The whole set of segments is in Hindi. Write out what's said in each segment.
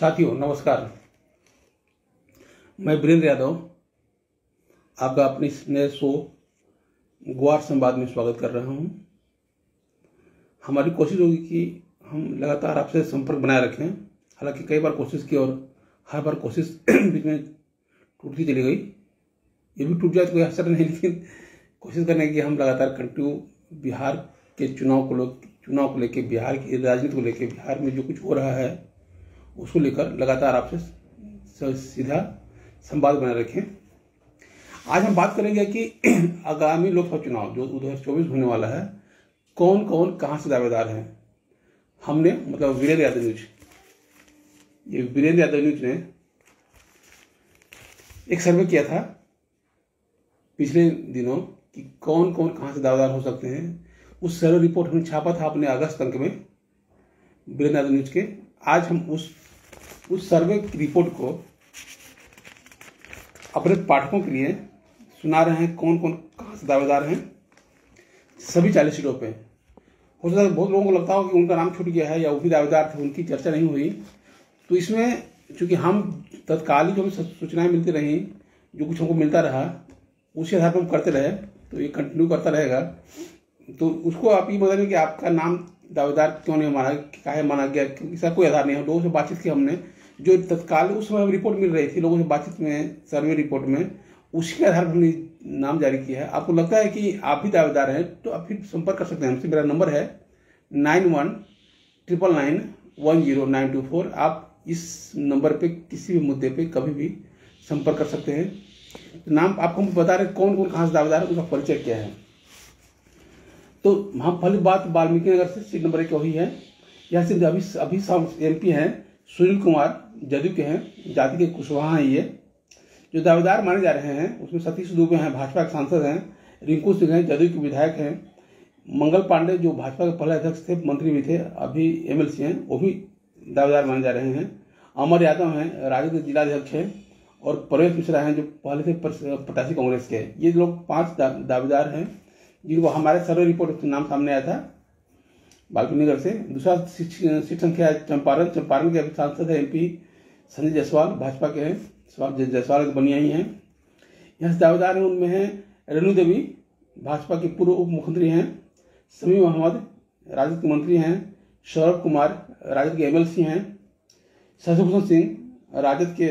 साथियों, नमस्कार। मैं वीरेंद्र यादव, आपका अपने नए शो, गुआर संवाद में स्वागत कर रहा हूँ। हमारी कोशिश होगी कि हम लगातार आपसे संपर्क बनाए रखें। हालाँकि कई बार कोशिश की और हर बार कोशिश बीच में टूटती चली गई। ये भी टूट जाए तो कोई असर नहीं, लेकिन कोशिश करने की हम लगातार कंटिन्यू बिहार के चुनाव को लोग, चुनाव को लेकर बिहार की राजनीति को लेकर बिहार में जो कुछ हो रहा है उसको लेकर लगातार आपसे सीधा संवाद बनाए रखें। आज हम बात करेंगे कि आगामी लोकसभा चुनाव जो दो चौबीस होने वाला है कौन कौन कहाँ से दावेदार हैं? हमने मतलब वीरेंद्र यादव न्यूज़, ये वीरेंद्र यादव न्यूज़ ने एक सर्वे किया था पिछले दिनों कि कौन कौन कहाँ से दावेदार हो सकते हैं। उस सर्वे रिपोर्ट हमने छापा था अपने अगस्त अंक में, वीरेंद्र यादव न्यूज़ के। आज हम उस उस सर्वे की रिपोर्ट को अपने पाठकों के लिए सुना रहे हैं कौन कौन कहाँ से दावेदार हैं, सभी चालीस सीटों पे। हो सकता है बहुत लोगों को लगता हो कि उनका नाम छूट गया है या वो भी दावेदार थे, उनकी चर्चा नहीं हुई। तो इसमें चूँकि हम तत्काल जो हमें सूचनाएँ मिलती रहीं, जो कुछ हमको मिलता रहा, उसी आधार पर हम करते रहे तो ये कंटिन्यू करता रहेगा। तो उसको आप ये बताइए कि आपका नाम दावेदार क्यों नहीं माना, क्या है माना गया इसका कोई आधार नहीं है। लोगों से बातचीत की हमने जो तत्काल उस समय रिपोर्ट मिल रही थी, लोगों से बातचीत में सर्वे रिपोर्ट में, उसी के आधार पर हमने नाम जारी किया है। आपको लगता है कि आप भी दावेदार हैं तो आप फिर संपर्क कर सकते हैं हमसे। मेरा नंबर है nine one triple nine one zero nine two four. आप इस नंबर पे, किसी भी मुद्दे पे कभी भी संपर्क कर सकते हैं। तो नाम आपको हम बता रहे कौन कौन कहाँ से दावेदार है, उसका परिचय क्या है। तो हम पहली बात वाल्मीकि नगर से सीट नंबर एक वही है। यहाँ से अभी अभी एम पी हैं। सुनील कुमार जदयू के हैं, जाति के कुशवाहा हैं ये। जो दावेदार माने जा रहे हैं, उसमें सतीश दुबे हैं, भाजपा के सांसद हैं, रिंकू सिंह हैं, जदयू के विधायक हैं। मंगल पांडे जो भाजपा के पहले अध्यक्ष थे, मंत्री भी थे, अभी एमएलसी हैं, वो भी दावेदार माने जा रहे हैं। अमर यादव हैं, राजद के जिलाध्यक्ष हैं, और प्रवेश मिश्रा हैं, जो पहले थे प्रत्याशी कांग्रेस के ये लोग पाँच दावेदार हैं, जिनको हमारे सर्वे रिपोर्ट नाम सामने आया था। बाल्मीनगर से दूसरा सीट संख्या है चंपारण चंपारण के सांसद है एमपी संजय जायसवाल, भाजपा के हैं। जायसवाल बनिया ही हैं। यहाँ से दावेदार हैं, उनमें हैं रेणु देवी, भाजपा के पूर्व उप मुख्यमंत्री हैं। समी मोहम्मद राजद के मंत्री हैं। सौरभ कुमार, राजद के एमएलसी हैं। शशिभूषण सिंह, राजद के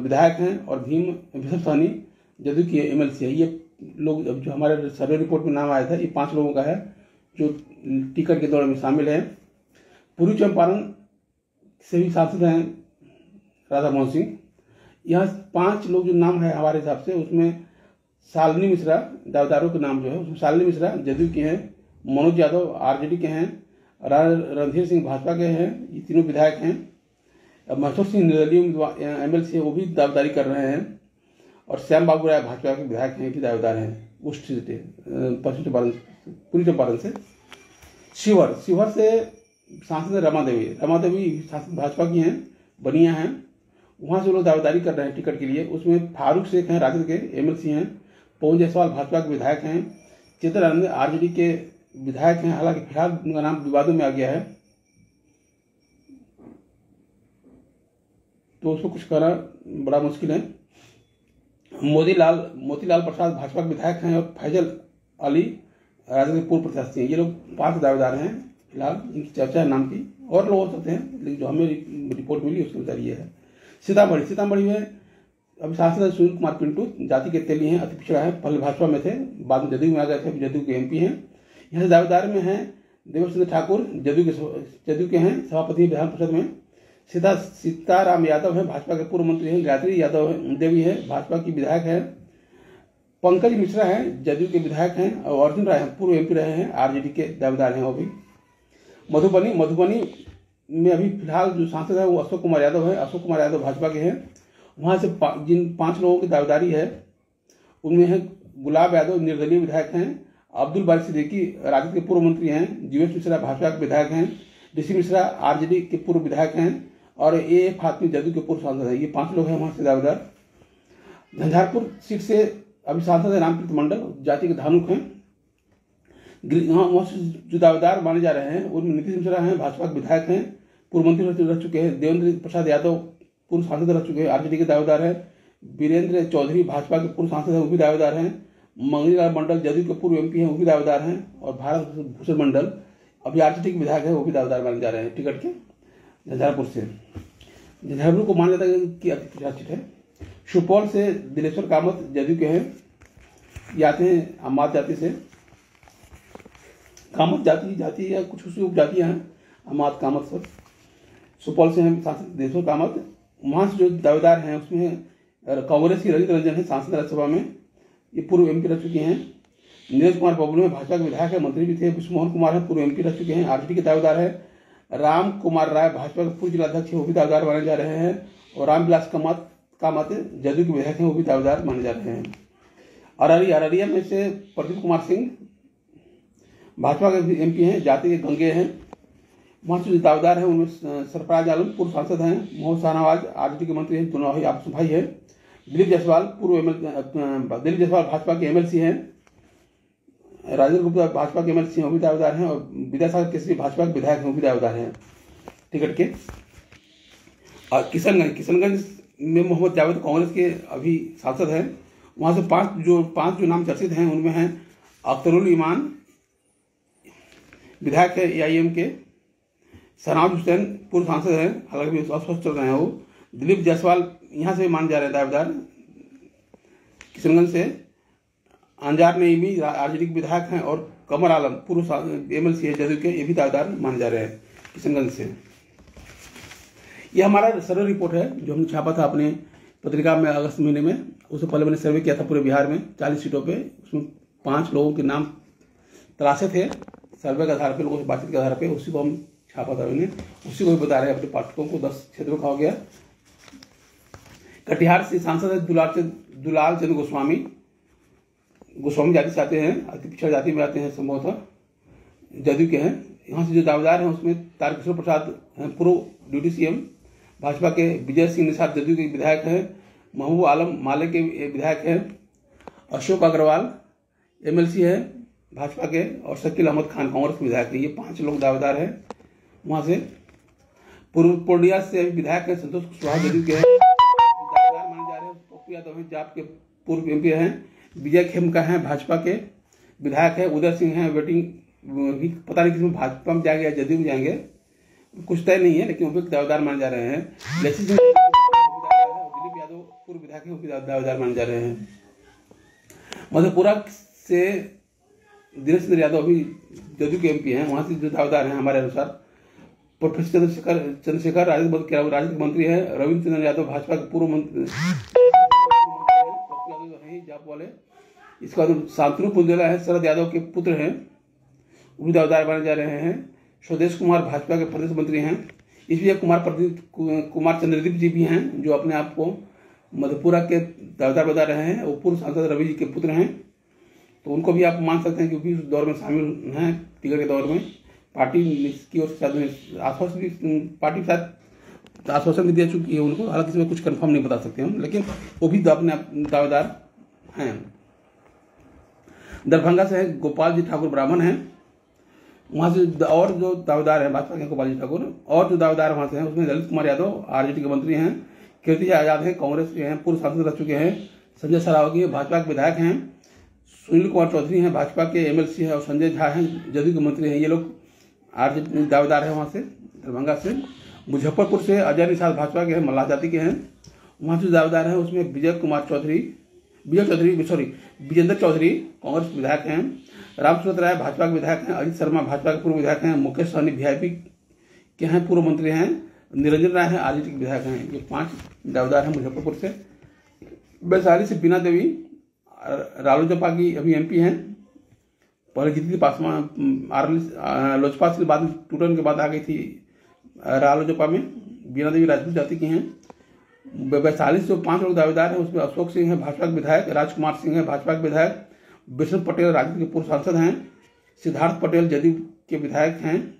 विधायक हैं और भीम बिशप सहनी, जदयू की एमएलसी है। ये लोग जो हमारे सर्वे रिपोर्ट में नाम आया था, ये पाँच लोगों का है। जो टिकट के दौड़ में शामिल है। पूर्वी चंपारण से भी सांसद हैं राधा मोहन सिंह। यहाँ पाँच लोग जो नाम है हमारे हिसाब से, उसमें शालिनी मिश्रा, दावेदारों के नाम जो है, उसमें शालिनी मिश्रा जदयू के हैं, मनोज यादव आरजेडी के हैं रणधीर सिंह भाजपा के हैं, ये तीनों विधायक हैं। महेश्वर सिंह निर्दलीय एम एल वो भी दावेदारी कर रहे हैं। और श्याम बाबू राय भाजपा के विधायक हैं भी दावेदार हैं। उस पश्चिम चंपारण पूर्वी चंपारण से। शिवर शिवर से सांसद रमा देवी रमा देवी भाजपा की हैं, बनिया हैं। वहाँ से लोग दावेदारी कर रहे हैं टिकट के लिए। उसमें फारूक शेख हैं, राजद के एमएलसी हैं। पवन जायसवाल भाजपा के विधायक हैं। चेतन आरजेडी के विधायक हैं। हालाँकि फ़िलहाल उनका नाम विवादों में आ गया है। तो उसको कुछ करना बड़ा मुश्किल है। मोतीलाल मोतीलाल प्रसाद भाजपा के विधायक हैं और फैजल अली राजद के पूर्व प्रत्याशी हैं। ये लोग पाँच दावेदार हैं, फ़िलहाल इनकी चर्चा है नाम की, और लोग हो सकते हैं, लेकिन जो हमें रिपोर्ट मिली उसके अनुसार ये है। सीतामढ़ी सीतामढ़ी में अभी सांसद सुनील कुमार पिंटू, जाति के तेली हैं, अति पिछड़ा है, पहले भाजपा में थे, बाद में जदयू में आ गए थे जदयू के एमपी हैं। यहाँ से दावेदार में हैं देवेंद्र ठाकुर, जदयू के जदयू के हैं, सभापति विधान परिषद में। सीता, सीताराम यादव है, भाजपा के पूर्व मंत्री हैं, गायत्री यादव देवी है, भाजपा की विधायक है। पंकज मिश्रा हैं जदयू के विधायक हैं और अर्जुन राय पूर्व एमपी रहे हैं आरजेडी के दावेदार हैं वो भी। मधुबनी मधुबनी में अभी फ़िलहाल जो सांसद है वो अशोक कुमार यादव है अशोक कुमार यादव भाजपा के हैं। वहाँ से पा, जिन पाँच लोगों की दावेदारी है उनमें है गुलाब यादव निर्दलीय विधायक हैं अब्दुल बारी सिद्दीकी राजद के पूर्व मंत्री हैं जीवेश मिश्रा भाजपा के विधायक हैं ऋषि मिश्रा आरजेडी के पूर्व विधायक हैं और ए फातमी जदयू के पूर्व सांसद हैं। ये पाँच लोग हैं वहाँ से दावेदार। झंझारपुर सीट से अभी सांसद है रामप्रीत मंडल, जाति के धानुक हैं। हाँ वहाँ से जो दावेदार माने जा रहे हैं। उनमें नीतीश मिश्रा हैं, भाजपा के विधायक हैं। पूर्व मंत्री रह चुके हैं। देवेंद्र प्रसाद यादव पूर्व सांसद रह चुके हैं। आरजेडी के दावेदार हैं। वीरेंद्र चौधरी भाजपा के पूर्व सांसद हैं, वो भी दावेदार हैं। मंगलीलाल मंडल, जदयू के पूर्व एमपी हैं, वो भी दावेदार हैं। और भारत भूषण मंडल, अभी आरजेडी के विधायक है, वो भी दावेदार माने जा रहे हैं। टिकट के, झंझारपुर से। झंझारपुर को माना जाता है कि अति है। सुपौल से दिलेश्वर कामत जदयू के हैं। ये आते हैं, अमात जाति से। कामत जाति जाति या कुछ उसकी उपजातियाँ हैं, अमात, कामत सब। सुपौल से हैं सांसद दिलेश्वर कामत। वहाँ से जो दावेदार हैं, उसमें कांग्रेस की रजित रंजन है सांसद राज्यसभा में। ये पूर्व एमपी रह चुके हैं। नीरज कुमार बबलू में भाजपा के विधायक है, मंत्री भी थे। विष्णु कुमार है, पूर्व एमपी रह चुके हैं। आरजेडी के दावेदार है। राम कुमार राय भाजपा के पूर्व जिलाध्यक्ष वो भी दावेदार माने जा रहे हैं। और रामविलास कामत कामत जदयू के विधायक हैं, वो भी दावेदार माने जा रहे हैं। अररी अररिया में से प्रदीप कुमार सिंह, भाजपा के एमपी हैं, जाति के गंगे हैं वहाँ से जो दावेदार हैं, उनमें सरफराज आलम पूर्व सांसद हैं, मोहन शाहनवाज आरजेडी के मंत्री हैं, दोनों भाई आपस भाई है। दिलीप जायसवाल पूर्व एम दिलीप जायसवाल भाजपा के एमएलसी हैं। राजेंद्र गुप्ता भाजपा के एमएलसी हैं, वो भी दावेदार हैं, और विद्यासागर केसरी भाजपा के विधायक हैं, वो भी दावेदार हैं। टिकट के और किशनगंज किशनगंज में मोहम्मद जावेद कांग्रेस के अभी सांसद हैं। वहाँ से पाँच जो पाँच जो नाम चर्चित हैं, उनमें हैं अख्तरुल ईमान, विधायक है ए के सनाउज हुसैन पूर्व सांसद हैं, हालाँकि अस्वस्थ चल रहे हैं वो। दिलीप जायसवाल यहाँ से माने जा रहे हैं, दावेदार, किशनगंज से। अंजार नईमी आरजेडी के विधायक हैं और कमर आलम, पूर्व एमएलसी है, जदयू के, ये भी दावेदार माने जा रहे हैं, किशनगंज से। ये हमारा सर्वे रिपोर्ट है, जो हमने छापा था अपने पत्रिका में अगस्त महीने में। उससे पहले मैंने सर्वे किया था पूरे बिहार में, चालीस सीटों पे। उसमें पाँच लोगों के नाम तलाशे थे, सर्वे के आधार पर लोगों से बातचीत के आधार पर उसी को हम छापा था मैंने। उसी को भी बता रहे हैं अपने पाठकों को, दस क्षेत्रों का हो गया। कटिहार से सांसद है दुलाल चंद, दुलाल चंद्र गोस्वामी। गोस्वामी जाति से आते हैं, अति पिछड़ जाति में आते हैं संभवतः। जदयू के हैं। यहाँ से जो दावेदार हैं, उसमें तारकिशोर प्रसाद हैं, पूर्व ड्यूटी सीएम। भाजपा के विजय सिंह निषाद जदयू के विधायक हैं, महबूब आलम माले के विधायक हैं, अशोक अग्रवाल एमएलसी है भाजपा के और शकील अहमद खान कांग्रेस के विधायक हैं। ये पाँच लोग दावेदार हैं वहाँ से। पूर्व पूर्णिया से विधायक हैं संतोष कुशवाहा जदयू के हैं। दावेदार माने जा रहे हैं। पप्पू यादव हैं जाप के पूर्व एमपी हैं। विजय खेमका हैं भाजपा के विधायक है। उदय सिंह हैं वेटिंग पता नहीं किसमें भाजपा में जाएँगे या जदयू में जाएँगे। कुछ तय नहीं है, लेकिन वो भी दावेदार माने जा रहे हैं। दिलीप यादव पूर्व विधायक दावेदार माने जा रहे हैं। मधेपुरा से दिनेश चंद्र यादव अभी जदयू के एमपी हैं, वहाँ से जो दावेदार हैं हमारे अनुसार, प्रोफेसर चंद्रशेखर चंद्रशेखर, राजनीतिक राजनीतिक मंत्री है, रविंद्र चंद्र यादव भाजपा के पूर्व मंत्री जाप वाले, इसके बाद शांतनु पुंदेला है, शरद यादव के पुत्र हैं, वो भी दावेदार माने जा रहे हैं। स्वदेश कुमार भाजपा के प्रदेश मंत्री हैं। इसलिए कुमार प्रदीप, कुमार चंद्रदीप जी भी हैं, जो अपने आप को मधेपुरा के दावेदार बता रहे हैं वो पूर्व सांसद रवि जी के पुत्र हैं। तो उनको भी आप मान सकते हैं कि भी उस दौर में शामिल हैं, टिकट के दौर में। पार्टी की ओर से आश्वासन भी, पार्टी के साथ आश्वासन भी दे चुकी है उनको। हालाँकि इसमें कुछ कंफर्म नहीं बता सकते हम, लेकिन वो भी अपने दावेदार हैं। दरभंगा से है गोपाल जी ठाकुर ब्राह्मण हैं। वहाँ से और जो दावेदार हैं, भाजपा के गोपाल जी ठाकुर, और जो दावेदार वहाँ से हैं, उसमें ललित कुमार यादव, आरजेडी के मंत्री हैं कीर्ति आज़ाद हैं, कांग्रेस के हैं, पूर्व सांसद रह चुके हैं, संजय सरावगी भाजपा के विधायक हैं, सुनील कुमार चौधरी हैं, भाजपा के एमएलसी हैं, और संजय झा हैं, जदयू के मंत्री हैं, ये लोग आरजेडी दावेदार हैं वहाँ से, दरभंगा से। मुजफ्फरपुर से अजय निषाद भाजपा के हैं, मल्लाह जाति के हैं। वहाँ से दावेदार हैं, उसमें विजय कुमार चौधरी, विजय चौधरी, सॉरी, विजेंद्र चौधरी, कांग्रेस विधायक हैं। रामसूरत राय भाजपा के विधायक हैं, अजित शर्मा भाजपा के पूर्व विधायक हैं, मुकेश सहनी वीआईपी के हैं, पूर्व मंत्री हैं, निरंजन राय हैं, आरजेडी के विधायक हैं। ये पाँच दावेदार हैं मुजफ्फरपुर से। वैशाली से बीना देवी रालोजपा की अभी एमपी हैं। पहले जीती पासवान लोजपा से बाद टूटन के बाद आ गई थी रालोजपा में। बीना देवी राजपूत जाति की हैं। वैशाली से जो पाँच लोग दावेदार हैं, उसमें अशोक सिंह है, भाजपा के विधायक, राजकुमार सिंह है, भाजपा के विधायक। विष्णु पटेल राजनीति के पूर्व सांसद हैं, सिद्धार्थ पटेल जदयू के विधायक हैं,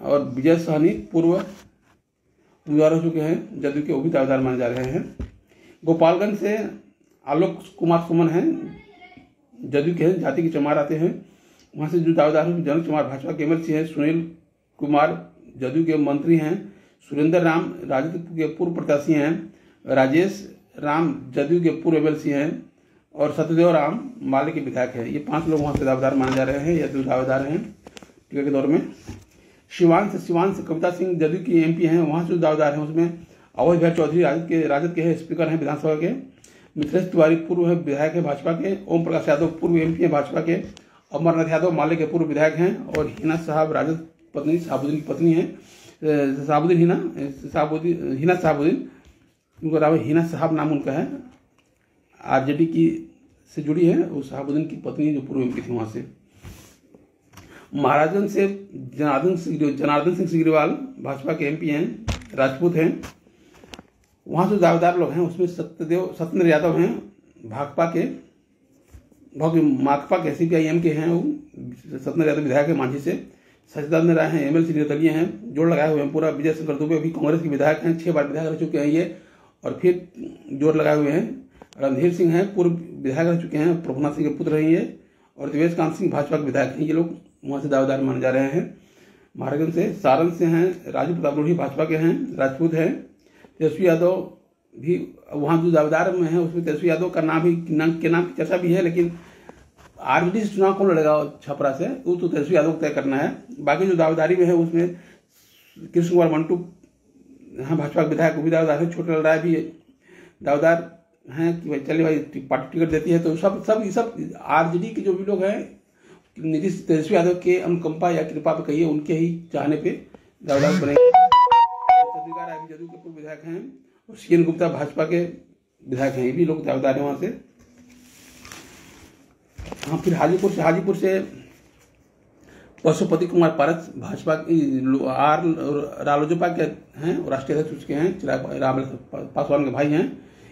और विजय सहनी पूर्व उम्मीदवार हो चुके हैं, जदयू के वो भी दावेदार माने जा रहे हैं। गोपालगंज से आलोक कुमार सुमन हैं, जदयू के हैं, जाति के चमार आते हैं। वहाँ से जो दावेदार हैं जनक कुमार भाजपा के एमएलसी हैं, सुनील कुमार जदयू के मंत्री हैं, सुरेंद्र राम राजद के पूर्व प्रत्याशी हैं, राजेश राम जदयू के पूर्व एमएलसी हैं और सत्यदेव राम माले के विधायक है। ये पाँच लोग वहाँ से दावेदार माने जा रहे हैं, या दो दावेदार हैं टिकट के दौर में। शिवांश शिवांश कविता सिंह जदयू की एमपी हैं, वहाँ से जो दावेदार हैं, उसमें अवध बिहार चौधरी राजद के राजद के हैं, स्पीकर हैं विधानसभा के। मिथिलेश तिवारी पूर्व है, विधायक है भाजपा के। ओम प्रकाश यादव पूर्व एमपी हैं भाजपा के। अमरनाथ यादव माले के पूर्व विधायक हैं, और हिना साहब राजद पत्नी साहबुद्दीन की पत्नी है। साहबुद्दीन हिना साहबुद्दीन हिना साहबुद्दीन, उनका अलावा हिना साहब नाम उनका है। आरजेडी की से जुड़ी है वो साहबुद्दीन की पत्नी जो पूर्व एमपी थी वहाँ से। महाराजगंज से जनार्दन सिंह जनार्दन सिंह सिग्रीवाल, भाजपा के एमपी हैं, राजपूत हैं। वहाँ जो दावेदार लोग हैं, उसमें सत्यदेव सत्येंद्र यादव हैं, भाकपा के माकपा के सी एम के हैं वो, सत्येंद्र यादव विधायक है मांझी से। सचिदानंद राय हैं एमएलसी निर्दलीय हैं, जोड़ लगाए हुए हैं पूरा। विजय शंकर दुबे अभी कांग्रेस के विधायक हैं, छह बार विधायक रह चुके हैं ये। और फिर ज़ोर लगाए हुए हैं, रणधीर सिंह हैं, पूर्व विधायक रह चुके हैं, प्रभुनाथ सिंह के पुत्र हैं ये और दिवेश कांत सिंह, भाजपा के विधायक हैं। ये लोग वहाँ से दावेदार माने जा रहे हैं। महाराजगंज से सारण से हैं, राजू प्रताप लोढ़ी भाजपा के हैं, राजपूत हैं। तेजस्वी यादव भी वहाँ जो दावेदार में है, उसमें तेजस्वी यादव का नाम भी, नाम के नाम की चर्चा भी है, लेकिन आर आरजेडी से चुनाव कौन लड़ेगा छपरा से, वो तो तेजस्वी यादव को तय करना है। बाकी जो दावेदारी में है, उसमें कृष्ण कुमार मंटू, यहाँ भाजपा के विधायक भी दावेदार है, छोटे लड़ाई भी दावेदार हैं कि भाई, चलिए भाई पार्टी टिकट देती है तो सब सब, ये सब आरजेडी के जो भी लोग हैं नीतीश तेजस्वी यादव के अनुकंपा या कृपा पे कहिए, उनके ही चाहने पे दावेदार बनेंगे जदयू के पूर्व विधायक हैं और सी एन गुप्ता भाजपा के विधायक हैं, ये भी लोग दावेदार हैं वहाँ से। हाँ फिर हाजीपुर से हाजीपुर से पशुपति कुमार पारस भाजपा आर रालोजपा के हैं राष्ट्रीय अध्यक्ष उसके हैं, चिराग राम पासवान के भाई हैं।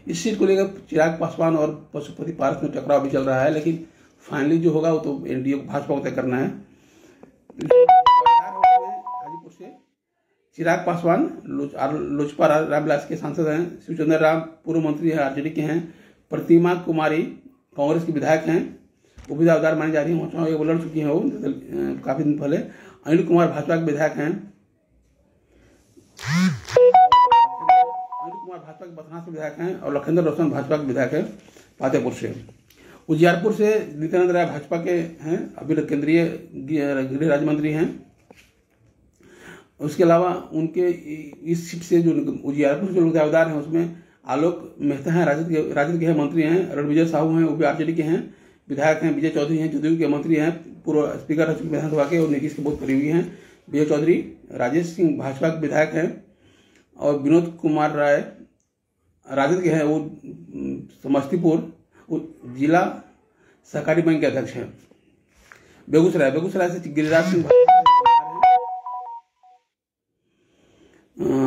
इस सीट को लेकर चिराग पासवान और पशुपति पारस में टकराव भी चल रहा है, लेकिन फाइनली जो होगा वो तो एनडीए को, भाजपा को तय करना है। हाजीपुर से चिराग पासवान लोजपा रामविलास के सांसद हैं। शिवचंद्र राम पूर्व मंत्री हैं, आरजेडी के हैं। प्रतिमा कुमारी कांग्रेस के विधायक हैं। वो भी दावेदार मानी जा रही है चुनाव वो लड़ चुकी हैं, वो काफ़ी दिन पहले। अनिल कुमार भाजपा के विधायक हैं। कुमार भाजपा के बथना से विधायक हैं और लखेंद्र रोशन भाजपा के विधायक हैं फातेपुर से। उजियारपुर से नित्यानंद राय भाजपा के हैं, अभी केंद्रीय गृह राज्य मंत्री हैं। उसके अलावा उनके इस सीट से जो उजियारपुर से लोग दावेदार हैं, उसमें आलोक मेहता हैं, राजद के राजद के हैं मंत्री हैं, रणविजय साहू हैं वो भी आरजेडी के हैं, विधायक हैं, विजय चौधरी हैं, जदयू के मंत्री हैं, पूर्व स्पीकर विधानसभा के और नीतीश के बहुत करीबी हैं। विजय चौधरी, राजेश सिंह भाजपा के विधायक हैं और विनोद कुमार राय राजद के हैं, वो समस्तीपुर जिला सहकारी बैंक के अध्यक्ष हैं। बेगूसराय बेगूसराय से गिरिराज सिंह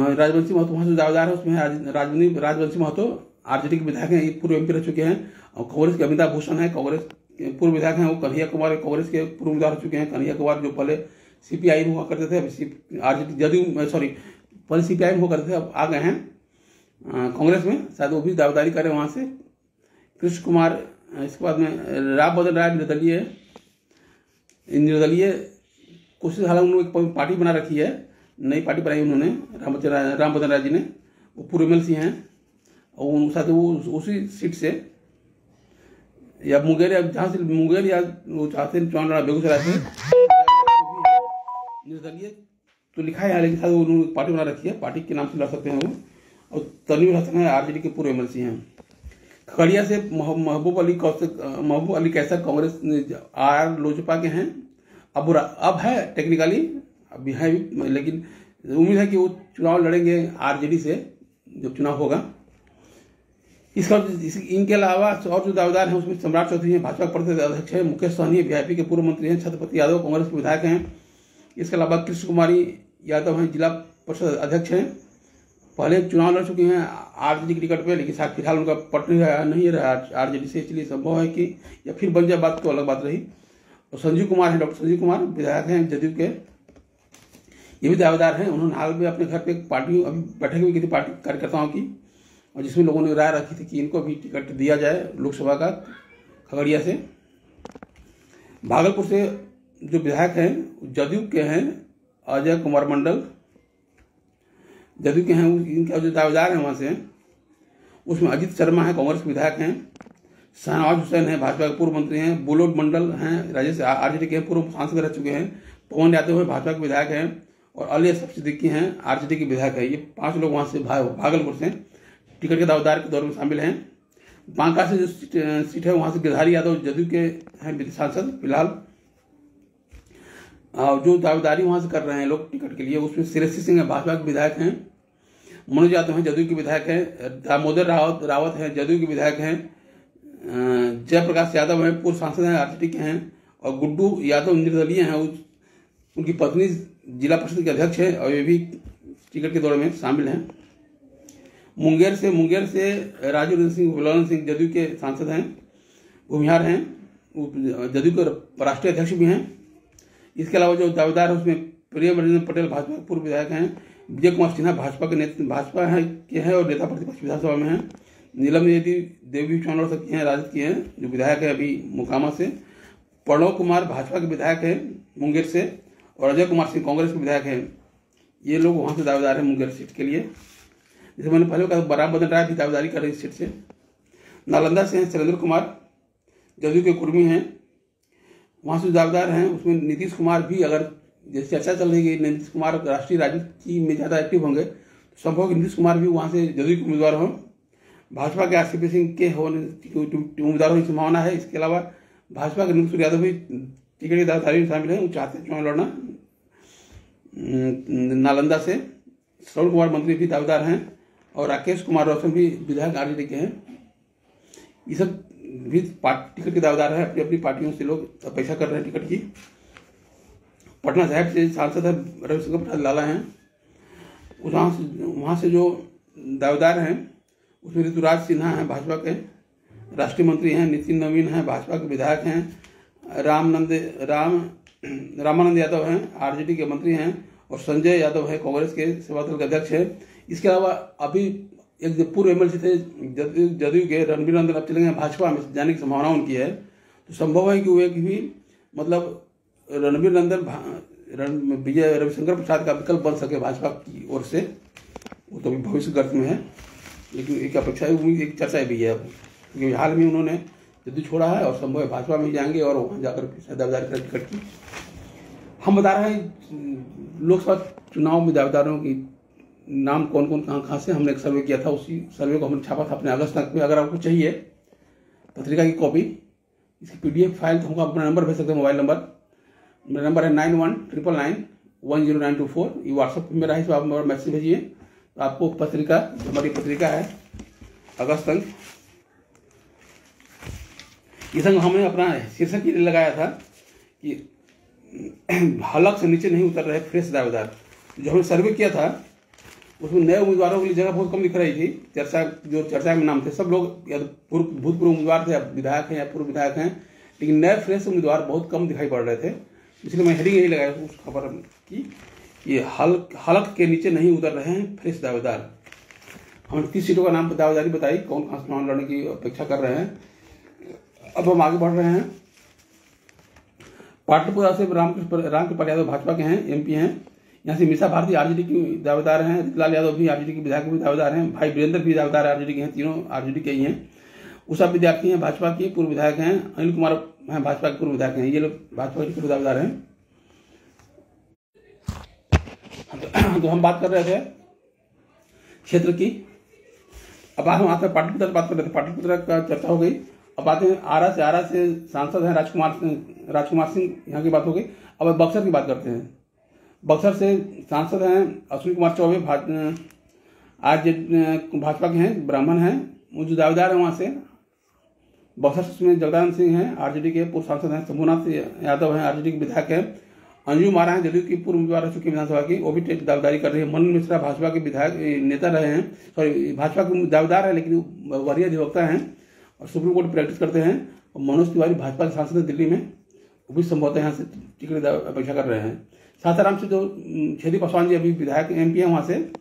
राजवंशी महतो वहाँ से दावेदार है, उसमें राजवंशी राजवंशी महतो आरजेडी के विधायक हैं, ये पूर्व एमपी रह चुके हैं। और कांग्रेस के अमिताभ भूषण है, कांग्रेस पूर्व विधायक हैं, वो कन्हैया कुमार, कांग्रेस के पूर्व उम्मीदवार हो चुके हैं। कन्हैया कुमार जो पहले सीपीआई में हुआ करते थे आरजेडी, जदयू सॉरी पहले सीपीआई में हुआ करते थे, अब आ गए हैं। कांग्रेस में, शायद वो भी दावेदारी करें वहाँ से। कृष्ण कुमार, इसके बाद में राम बदन राय निर्दलीय निर्दलीय कोशिश हालाँकि उन्होंने एक पार्टी बना रखी है। नई पार्टी बनाई उन्होंने, राम राम बदन राय जी ने। वो पूर्व एम हैं। और उन साथ वो उसी सीट से, या मुंगेर, या जहाँ से मुंगेर, या वो चाहते लड़ा बेगूसराय से। निर्दलीय तो लिखा है, लेकिन शायद उन्होंने पार्टी बना रखी है। पार्टी के नाम से लड़ सकते हैं वो। और तनवीर हसन है आरजेडी के पूर्व एमएलसी हैं। खगड़िया से महबूब अली कौशिक महबूब अली कैसा कांग्रेस आर लोजपा के हैं? अब अब है टेक्निकली अभी है, लेकिन उम्मीद है कि वो चुनाव लड़ेंगे आरजेडी से, जब चुनाव होगा। इसका इनके अलावा और जो दावेदार हैं, उसमें सम्राट चौधरी हैं, भाजपा प्रदेश अध्यक्ष हैं, मुकेश सहनी वीआईपी के पूर्व मंत्री हैं, छत्रपति यादव कांग्रेस के विधायक हैं। इसके अलावा कृष्ण कुमारी यादव हैं, जिला परिषद अध्यक्ष हैं। पहले चुनाव लड़ चुके हैं आरजेडी की टिकट पे, लेकिन शायद फ़िलहाल उनका पट नहीं रहा। आरजेडी से इसलिए संभव है कि या फिर बन जाए बात तो अलग बात रही। और संजीव कुमार हैं, डॉक्टर संजीव कुमार, विधायक हैं, जदयू के। ये भी दावेदार हैं। उन्होंने हाल में अपने घर पे पार्टी, अभी बैठक भी की थी पार्टी कार्यकर्ताओं की, और जिसमें लोगों ने राय रखी थी कि इनको भी टिकट दिया जाए लोकसभा का खगड़िया से। भागलपुर से जो विधायक हैं, जदयू के हैं, अजय कुमार मंडल जदयू के हैं इनका जो दावेदार हैं वहाँ से, उसमें अजीत शर्मा है, कांग्रेस विधायक हैं, शाहनवाज हुसैन है, भाजपा के पूर्व मंत्री हैं बुलोड मंडल हैं, राजेश आरजेडी के पूर्व सांसद रह चुके हैं, पवन यादव है, भाजपा के विधायक हैं, और अली असफ सिद्दीकी हैं आरजेडी के विधायक है। ये पाँच लोग वहाँ से भागलपुर से टिकट के दावेदार के दौर में शामिल हैं। बांका से जो सीट है, वहाँ से गिरधारी यादव जदयू के हैं सांसद, फ़िलहाल। जो दावेदारी वहाँ से कर रहे हैं लोग टिकट के लिए, उसमें सिरेसी सिंह है, भाजपा के विधायक हैं। मनोज यादव हैं जदयू के विधायक हैं दामोदर रावत रावत हैं जदयू के विधायक हैं। जयप्रकाश यादव हैं, पूर्व सांसद हैं आरजेडी के हैं, और गुड्डू यादव निर्दलीय हैं उनकी पत्नी जिला परिषद के अध्यक्ष है, और वे भी टिकट के दौरे में शामिल हैं। मुंगेर से मुंगेर से राजू सिंह बुलान सिंह जदयू के सांसद हैं, भूमिहार हैं जदयू के राष्ट्रीय अध्यक्ष भी हैं। इसके अलावा जो दावेदार है, उसमें रंजन पटेल, भाजपा पूर्व विधायक हैं विजय कुमार सिन्हा भाजपा के नेता, भाजपा है, के हैं और नेता प्रतिपक्ष विधानसभा में हैं। नीलम देवी देवी चुनाव लड़ सकती हैं, राजद की हैं, जो विधायक है अभी मोकामा से। प्रणव कुमार भाजपा के विधायक है, मुंगेर से, और अजय कुमार सिंह कांग्रेस के विधायक हैं। ये लोग वहाँ से दावेदार हैं मुंगेर सीट के लिए। जैसे मैंने पहले कहा बराब बदन राय भी दावेदारी कर रही सीट से। नालंदा से हैं शैलेंद्र कुमार, जदयू के कुर्मी हैं। वहाँ से दावेदार हैं, उसमें नीतीश कुमार भी अगर जैसे चर्चा चल रही है नीतीश कुमार राष्ट्रीय राजनीति में ज़्यादा एक्टिव होंगे तो संभव नीतीश कुमार भी वहाँ से जदयू के उम्मीदवार हों। भाजपा के आरसीपी सिंह के होने उम्मीदवारों की संभावना है। इसके अलावा भाजपा के नीतीश यादव भी टिकट की दावेदारी में शामिल हैं। वो चाहते चुनाव लड़ना। नालंदा से श्रवण कुमार मंत्री भी दावेदार हैं और राकेश कुमार रोशन भी विधायक आरजेडी के हैं। ये सब भी टिकट के दावेदार हैं। अपनी अपनी पार्टियों से लोग अपेक्षा कर रहे हैं टिकट की। पटना साहिब से सांसद है, रविशंकर प्रसाद लाला हैं। वहाँ से वहाँ से जो दावेदार हैं, उसमें ऋतुराज सिन्हा हैं, भाजपा के। राष्ट्रीय मंत्री हैं, नितिन नवीन हैं, भाजपा के विधायक हैं। रामनंद राम, रामानंद यादव हैं, आरजेडी के मंत्री हैं, और संजय यादव है, कांग्रेस के सेवा दल के अध्यक्ष हैं। इसके अलावा अभी एक पूर्व एमएलसी थे, जदयू जदयू के रणबीर नंदन अब चलेंगे भाजपा में जाने की संभावना उनकी है। तो संभव है कि वो एक भी मतलब रणबीर नंदन विजय रविशंकर प्रसाद का विकल्प बन सके भाजपा की ओर से। वो तो अभी भविष्य गर्त में है, लेकिन एक अपेक्षा एक चर्चा भी है क्योंकि हाल में उन्होंने जदयू छोड़ा है और संभव है भाजपा में जाएँगे और वहाँ जाकर दावेदारी टिकट की हम बता रहे हैं, लोकसभा चुनाव में दावेदारों की नाम कौन कौन कहाँ कहाँ से हमने एक सर्वे किया था, उसी सर्वे को हमने छापा था अपने अगस्त तक में। अगर आपको चाहिए पत्रिका की कॉपी, इसकी पीडीएफ फ़ाइल तो हमको अपना नंबर भेज सकते हैं, मोबाइल नंबर। मेरा नंबर है nine one triple nine one zero nine two four. ये व्हाट्सएप पर मेरा है, इस आप मेरा मैसेज भेजिए। तो आपको पत्रिका, हमारी पत्रिका है, अगस्त अंक ये संग हमने अपना शीर्षक ये लगाया था कि, हलक से नीचे नहीं उतर रहे फ्रेश दावेदार। जो हमने सर्वे किया था, उसमें नए उम्मीदवारों के लिए जगह बहुत कम दिख रही थी। चर्चा, जो चर्चा में नाम थे, सब लोग या पूर्व, भूतपूर्व उम्मीदवार थे या विधायक हैं या पूर्व विधायक हैं, लेकिन नए फ्रेश उम्मीदवार बहुत कम दिखाई पड़ रहे थे। इसलिए मैं हेडिंग यही लगाया उस खबर की कि हल्क हलक के नीचे नहीं उतर रहे हैं फ्रेश दावेदार। हमने तीस सीटों का नाम दावेदारी बताई, कौन कहाँ चुनाव लड़ने की अपेक्षा कर रहे हैं। अब हम आगे बढ़ रहे हैं। पाटलिपुरा से रामकृष्ण रामकृपाल यादव भाजपा के हैं एमपी हैं। यहाँ से मीसा भारती आरजेडी की दावेदार हैं रितलाल यादव भी आरजेडी के विधायक, भी दावेदार हैं, भाई वीरेंद्र भी दावेदार आरजेडी के हैं, तीनों आरजेडी के ही हैं। उषा विद्यार्थी हैं, भाजपा के पूर्व विधायक हैं, अनिल कुमार हैं, भाजपा के पूर्व विधायक हैं। ये लोग भाजपा के पूर्व दावेदार हैं। तो हम बात कर रहे थे क्षेत्र की। अब हम आते हैं पाटलिपुत्र बात कर रहे थे। पाटलिपुत्र का चर्चा हो गई। अब आते हैं आरा से आरा से सांसद हैं राजकुमार राजकुमार सिंह, यहाँ की बात हो गई। अब बक्सर की बात करते हैं। बक्सर से सांसद हैं अश्विनी कुमार चौबे आज भाजपा के हैं, ब्राह्मण हैं। वो जो दावेदार हैं वहाँ से बक्सर में जगदानंद सिंह हैं, आरजेडी के पूर्व सांसद हैं, शंभुनाथ यादव हैं, आरजेडी के विधायक हैं, अंजू मारा हैं, जदयू की पूर्व उम्मीदवार रह चुकी विधानसभा की, वो भी दावेदारी कर रही है। मनन मिश्रा भाजपा के विधायक नेता रहे हैं, सॉरी, भाजपा के दावेदार है, लेकिन वरीय अधिवक्ता हैं और सुप्रीम कोर्ट प्रैक्टिस करते हैं। और मनोज तिवारी भाजपा के सांसद दिल्ली में, वो भी संभवतः यहाँ से टिकट अपेक्षा कर रहे हैं। सासाराम से जो छेदी पासवान जी अभी विधायक एम पी है वहाँ से,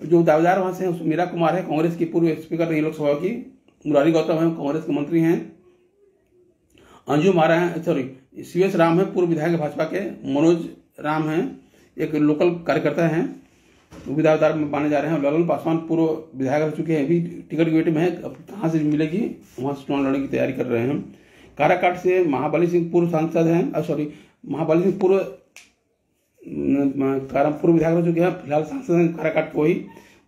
जो दावेदार वहाँ से मीरा कुमार है, कांग्रेस की पूर्व स्पीकर रही लोकसभा की मुरारी गौतम है, कांग्रेस के मंत्री हैं। अंजू मारा है सॉरी सी एस राम है, पूर्व विधायक भाजपा के। मनोज राम हैं, एक लोकल कार्यकर्ता हैं, वो भी दावेदार माने जा रहे हैं। ललन पासवान पूर्व विधायक रह चुके हैं, अभी टिकट वेट में है, अब कहाँ से मिलेगी? वहाँ से चुनाव लड़ने की तैयारी कर रहे हैं काराकाट से महाबली सिंह पूर्व सांसद हैं सॉरी महाबली सिंह पूर्व पूर्व विधायक रह चुके हैं। फ़िलहाल सांसद हैं काराकाट को ही।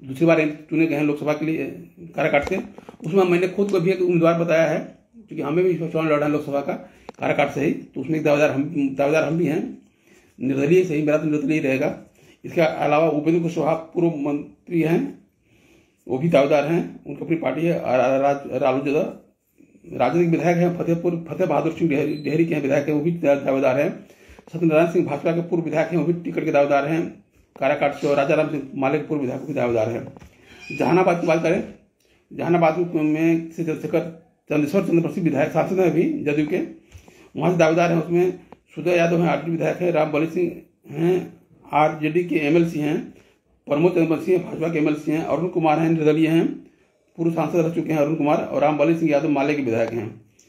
दूसरी बार चुने गए हैं लोकसभा के लिए काराकाट से उसमें मैंने खुद को भी एक उम्मीदवार बताया है, क्योंकि हमें भी चुनाव लड़ा है लोकसभा का काराकाट से ही। तो उसमें एक दावेदार हम दावेदार हम भी हैं। निर्दलीय सही मेरा तो निर्दलीय रहेगा। इसके अलावा उपेंद्र कुशवाहा पूर्व मंत्री हैं, वो भी दावेदार हैं। उनकी अपनी पार्टी है रालोजदा राजनीतिक विधायक हैं, फतेहपुर फतेह बहादुर सिंह डेहरी के हैं विधायक हैं, वो भी दावेदार हैं। सत्यनारायण सिंह भाजपा के पूर्व विधायक हैं, वो भी टिकट के दावेदार हैं। काराकाट से और राजा राम सिंह मालिक पूर्व विधायक भी दावेदार हैं। जहानाबाद की बात करें, जहानाबाद में से चंद्रशेखर चंद्रेश्वर चंद्र प्रसिद्ध विधायक सांसद हैं अभी जदयू के। वहाँ से दावेदार हैं, उसमें सुदय यादव हैं आरटी विधायक हैं, राम बली सिंह हैं, आरजेडी के एमएलसी हैं, प्रमोद चंद्रवंशी हैं, भाजपा के एमएलसी हैं, अरुण कुमार हैं निर्दलीय हैं, पूर्व सांसद रह चुके हैं अरुण कुमार और रामबली सिंह यादव माले के विधायक हैं।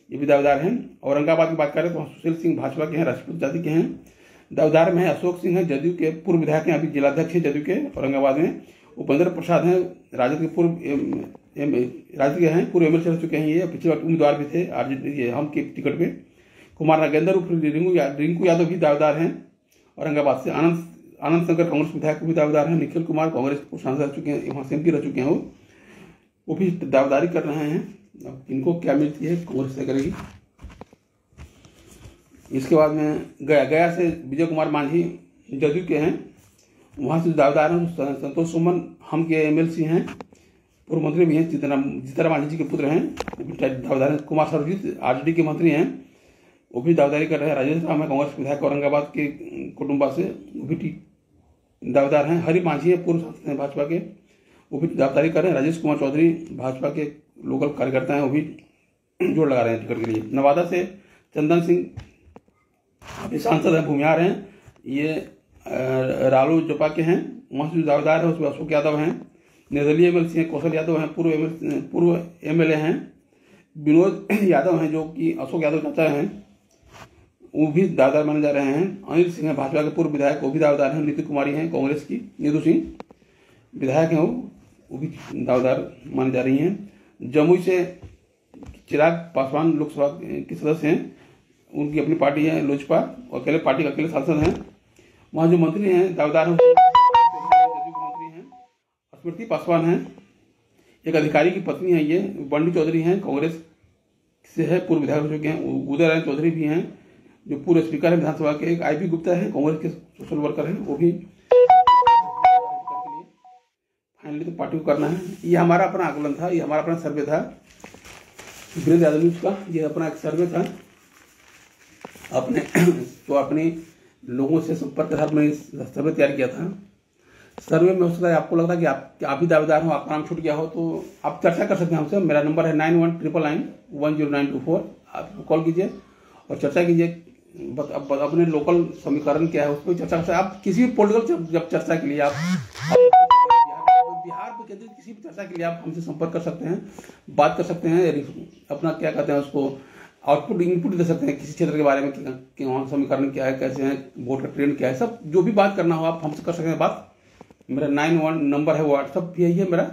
ये भी दावेदार हैं। औरंगाबाद की बात करें तो सुशील सिंह भाजपा के हैं, राजपूत जाति के हैं। दावेदार में अशोक सिंह हैं जदयू के पूर्व विधायक हैं अभी जिलाध्यक्ष हैं जदयू के औरंगाबाद में। उपेंद्र प्रसाद हैं राजद के पूर्व राजद के हैं पूर्व एमएलसी रह चुके हैं ये पिछले बार उम्मीदवार भी थे आरजेडी हम के टिकट पे। कुमार नागेंद्र रिंकू या, रिंकू यादव भी दावेदार हैं औरंगाबाद से आनंद आनंद शंकर कांग्रेस विधायक भी दावेदार हैं निखिल कुमार कांग्रेस सांसद रह चुके हैं वहाँ से एम रह चुके हैं वो। वो भी दावेदारी कर रहे हैं अब इनको क्या मिलती है कांग्रेस करेगी? इसके बाद में गया गया से विजय कुमार मांझी जदयू के हैं। वहाँ से दावेदार हैं संतोष सुमन, हम के एमएलसी हैं। पूर्व मंत्री भी हैं जीतराम जीतराम मांझी जी के पुत्र हैं। दावेदार कुमार सरजीत आरजेडी के मंत्री हैं। वो भी दावेदारी कर रहे हैं। राजेंद्र राम है, कांग्रेस विधायक औरंगाबाद के कुटुम्बा से। वो भी दावेदार हैं। हरि मांझी है, पूर्व सांसद हैं भाजपा के। वो भी दावेदारी कर रहे हैं। राजेश कुमार चौधरी भाजपा के लोकल कार्यकर्ता हैं। वो भी जोड़ लगा रहे हैं टिकट के लिए। नवादा से चंदन सिंह अभी सांसद हैं, भूमिहार हैं। ये रालू जोपा के हैं। वहाँ से जो दावेदार है, उसमें अशोक यादव हैं। निर्दलीय एम हैं, कौशल यादव हैं, पूर्व एम, पूर्व एमएलए हैं। विनोद यादव हैं, जो कि अशोक यादव चाचा हैं। वो भी दावेदार माने जा रहे हैं। अनिल सिंह है, भाजपा के पूर्व विधायक, वो भी दावेदार हैं। नीति कुमारी हैं, कांग्रेस की। नीतू सिंह विधायक हैं वो। वो भी दावेदार मानी जा रही हैं। जमुई से चिराग पासवान लोकसभा के सदस्य हैं। उनकी अपनी पार्टी है लोजपा और अकेले पार्टी के अकेले सांसद हैं। वहाँ जो मंत्री हैं, दावेदार हैं मंत्री हैं, स्मृति पासवान हैं। एक अधिकारी की पत्नी है ये, बंडी चौधरी हैं, कांग्रेस से है, पूर्व विधायक हो चुके हैं। उदय राय चौधरी भी हैं, जो पूर्व स्पीकर है विधानसभा के। एक आई गुप्ता है, कांग्रेस के सोशल वर्कर हैं, वो भी। फाइनली तो पार्टी को करना है। ये हमारा अपना आकलन था, ये हमारा अपना सर्वे था। वीरेंद्र यादव का, ये अपना एक सर्वे था। अपने तो अपने लोगों से संपर्क के साथ मैंने सर्वे तैयार किया था। सर्वे में हो सकता है आपको लगता है कि आप कि आप भी दावेदार हो आपका नाम छूट गया हो तो आप चर्चा कर सकते हैं हमसे। मेरा नंबर है nine one triple nine one zero nine two four. आप कॉल कीजिए और चर्चा कीजिए। अपने लोकल समीकरण क्या है, उस पर चर्चा कर आप किसी भी पोलिटिकल जब चर्चा के लिए आप बिहार पर केंद्रित किसी भी चर्चा के लिए आप हमसे संपर्क कर सकते हैं, बात कर सकते हैं, अपना क्या कहते हैं उसको आउटपुट, इनपुट दे सकते हैं किसी क्षेत्र के बारे में कि वहाँ समीकरण क्या है, कैसे हैं वोट का ट्रेंड क्या है, सब जो भी बात करना हो आप हमसे कर सकते हैं बात। मेरा नाइन वन नंबर है व्हाट्सअप भी यही है मेरा,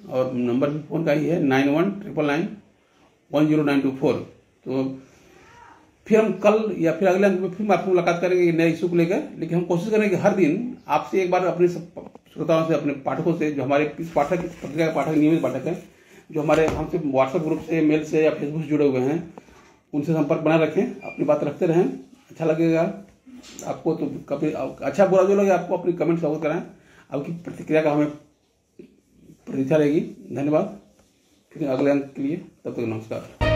और नंबर भी फ़ोन का ही है, nine one triple nine one zero nine two four. तो फिर हम कल या फिर अगले अंक में फिर आपसे मुलाकात करेंगे नए इशू को लेकर, लेकिन हम कोशिश करेंगे हर दिन आपसे एक बार अपने श्रोताओं से, अपने पाठकों से, जो हमारे इस पाठक पत्रिका के पाठक, नियमित पाठक हैं, जो हमारे हमसे व्हाट्सएप ग्रुप से मेल से या फेसबुक से जुड़े हुए हैं उनसे संपर्क बनाए रखें, अपनी बात रखते रहें अच्छा लगेगा। आपको तो कभी अच्छा बुरा जो लगे, आपको अपनी कमेंट स्वागत कराएँ आपकी प्रतिक्रिया का हमें प्रतीक्षा रहेगी। धन्यवाद। फिर अगले अंक के लिए, तब तक नमस्कार।